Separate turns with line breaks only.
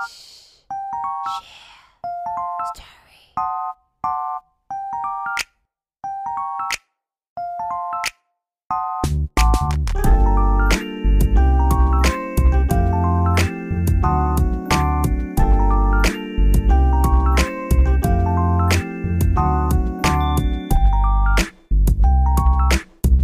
Share story.